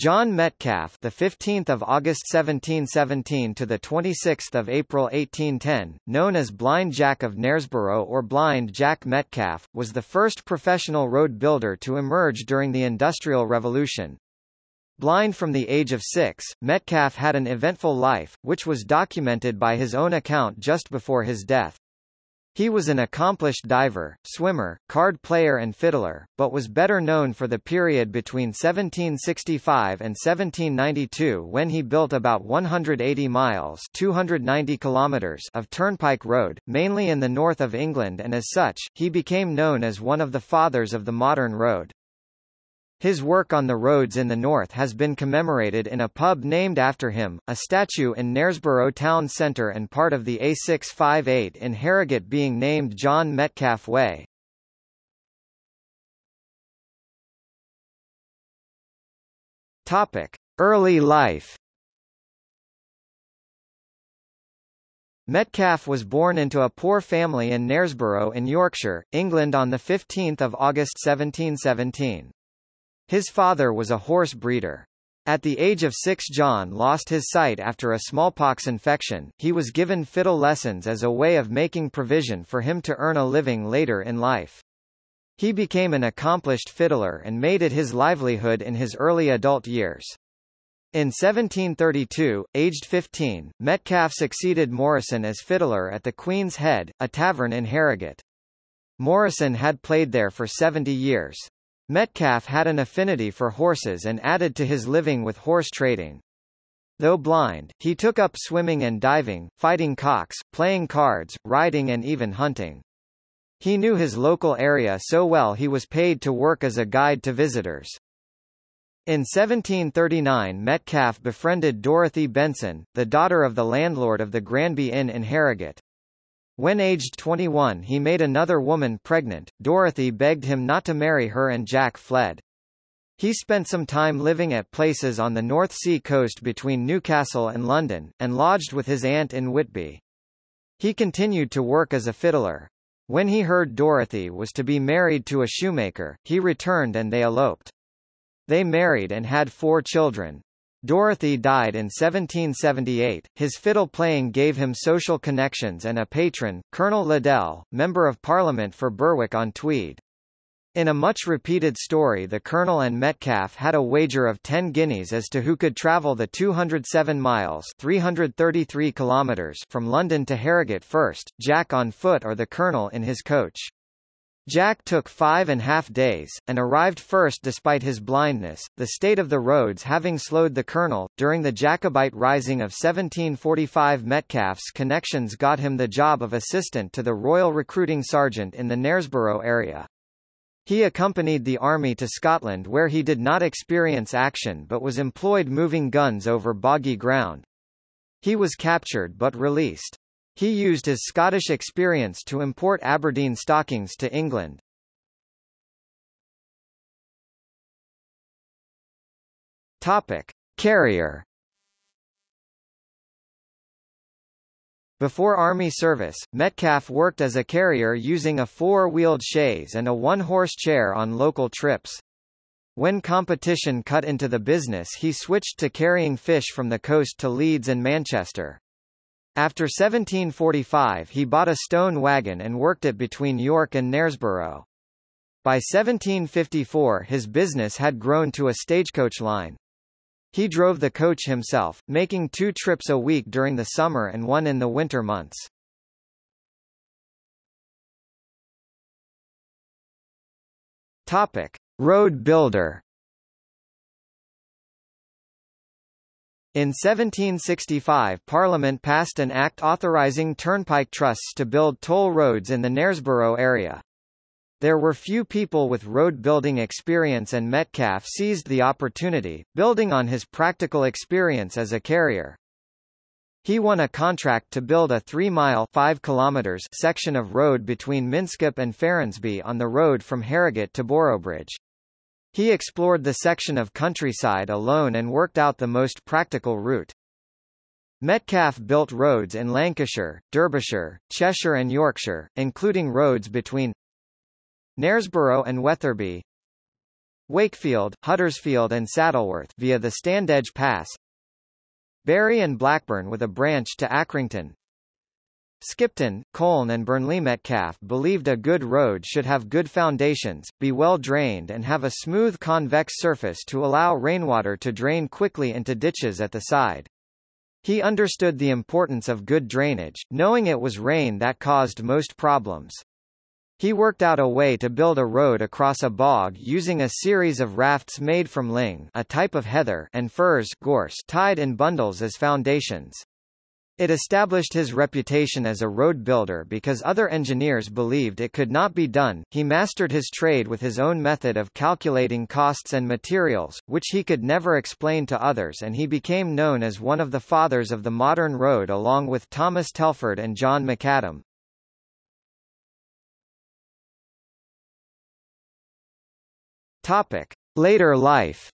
John Metcalf, the 15th of August 1717 to the 26th of April 1810, known as Blind Jack of Knaresborough or Blind Jack Metcalf, was the first professional road builder to emerge during the Industrial Revolution. Blind from the age of six, Metcalf had an eventful life, which was documented by his own account just before his death. He was an accomplished diver, swimmer, card player and fiddler, but was better known for the period between 1765 and 1792 when he built about 180 miles 290 kilometers of turnpike road, mainly in the north of England and as such, he became known as one of the fathers of the modern road. His work on the roads in the north has been commemorated in a pub named after him, a statue in Knaresborough town centre and part of the A658 in Harrogate being named John Metcalf Way. Topic: Early life. Metcalf was born into a poor family in Knaresborough in Yorkshire, England on 15 August 1717. His father was a horse breeder. At the age of six John lost his sight after a smallpox infection. He was given fiddle lessons as a way of making provision for him to earn a living later in life. He became an accomplished fiddler and made it his livelihood in his early adult years. In 1732, aged 15, Metcalf succeeded Morrison as fiddler at the Queen's Head, a tavern in Harrogate. Morrison had played there for 70 years. Metcalf had an affinity for horses and added to his living with horse trading. Though blind, he took up swimming and diving, fighting cocks, playing cards, riding and even hunting. He knew his local area so well he was paid to work as a guide to visitors. In 1739 Metcalf befriended Dorothy Benson, the daughter of the landlord of the Granby Inn in Harrogate. When aged 21 he made another woman pregnant, Dorothy begged him not to marry her and Jack fled. He spent some time living at places on the North Sea coast between Newcastle and London, and lodged with his aunt in Whitby. He continued to work as a fiddler. When he heard Dorothy was to be married to a shoemaker, he returned and they eloped. They married and had four children. Dorothy died in 1778. His fiddle playing gave him social connections and a patron, Colonel Liddell, Member of Parliament for Berwick-on-Tweed. In a much-repeated story the Colonel and Metcalf had a wager of 10 guineas as to who could travel the 207 miles 333 kilometers from London to Harrogate first, Jack on foot or the Colonel in his coach. Jack took five and a half days, and arrived first despite his blindness, the state of the roads having slowed the colonel. During the Jacobite Rising of 1745 Metcalf's connections got him the job of assistant to the Royal Recruiting Sergeant in the Knaresborough area. He accompanied the army to Scotland where he did not experience action but was employed moving guns over boggy ground. He was captured but released. He used his Scottish experience to import Aberdeen stockings to England. Topic: Carrier. Before Army service, Metcalf worked as a carrier using a four-wheeled chaise and a one-horse chair on local trips. When competition cut into the business he switched to carrying fish from the coast to Leeds and Manchester. After 1745 he bought a stone wagon and worked it between York and Knaresborough. By 1754 his business had grown to a stagecoach line. He drove the coach himself, making two trips a week during the summer and one in the winter months. Topic: Road builder. In 1765 Parliament passed an act authorising turnpike trusts to build toll roads in the Knaresborough area. There were few people with road building experience and Metcalf seized the opportunity, building on his practical experience as a carrier. He won a contract to build a 3-mile section of road between Minskip and Ferrensby on the road from Harrogate to Boroughbridge. He explored the section of countryside alone and worked out the most practical route. Metcalf built roads in Lancashire, Derbyshire, Cheshire and Yorkshire, including roads between Knaresborough and Wetherby, Wakefield, Huddersfield and Saddleworth via the Standedge Pass Bury and Blackburn with a branch to Accrington Skipton, Colne and Burnley Metcalf believed a good road should have good foundations, be well drained and have a smooth convex surface to allow rainwater to drain quickly into ditches at the side. He understood the importance of good drainage, knowing it was rain that caused most problems. He worked out a way to build a road across a bog using a series of rafts made from ling a type of heather and furze gorse tied in bundles as foundations. It established his reputation as a road builder because other engineers believed it could not be done. He mastered his trade with his own method of calculating costs and materials, which he could never explain to others and he became known as one of the fathers of the modern road along with Thomas Telford and John McAdam. Topic: Later life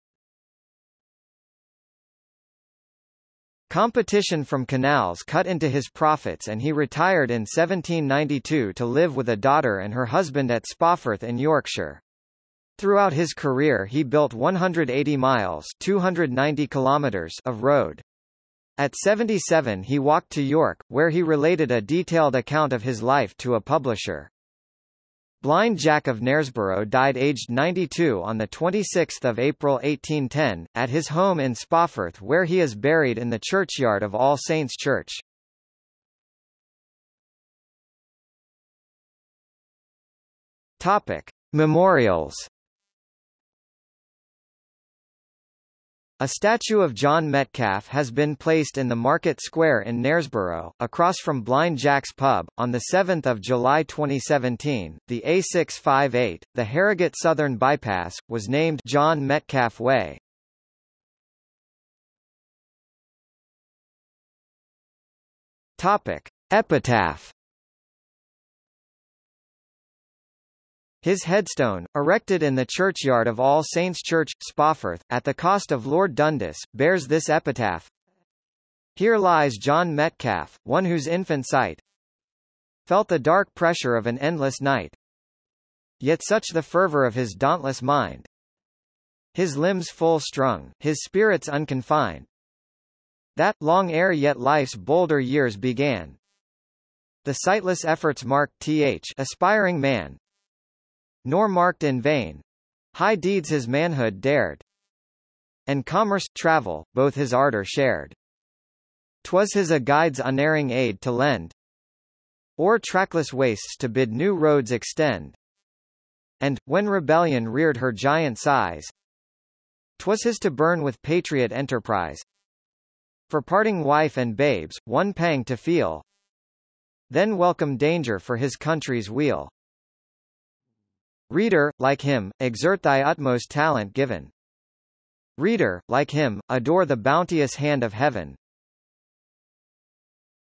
Competition from canals cut into his profits and he retired in 1792 to live with a daughter and her husband at Spofforth in Yorkshire. Throughout his career he built 180 miles 290 kilometers of road. At 77 he walked to York, where he related a detailed account of his life to a publisher. Blind Jack of Knaresborough died aged 92 on 26 April 1810, at his home in Spofforth where he is buried in the churchyard of All Saints Church. Topic. Memorials A statue of John Metcalf has been placed in the Market Square in Knaresborough, across from Blind Jack's pub, on 7 July 2017. The A658, the Harrogate Southern Bypass, was named John Metcalf Way. Topic. Epitaph His headstone, erected in the churchyard of All Saints Church, Spofforth, at the cost of Lord Dundas, bears this epitaph. Here lies John Metcalf, one whose infant sight felt the dark pressure of an endless night. Yet such the fervor of his dauntless mind, his limbs full strung, his spirits unconfined, that, long ere yet life's bolder years began, the sightless efforts marked th aspiring man, nor marked in vain. High deeds his manhood dared, and commerce, travel, both his ardour shared. 'Twas his a guide's unerring aid to lend, or trackless wastes to bid new roads extend. And, when rebellion reared her giant size, 'twas his to burn with patriot enterprise. For parting wife and babes, one pang to feel, then welcome danger for his country's weal. Reader, like him, exert thy utmost talent given. Reader, like him, adore the bounteous hand of heaven.